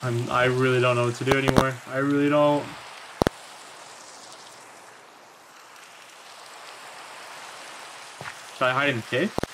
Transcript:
I'm I really don't know what to do anymore. I really don't. Should I hide in the cave?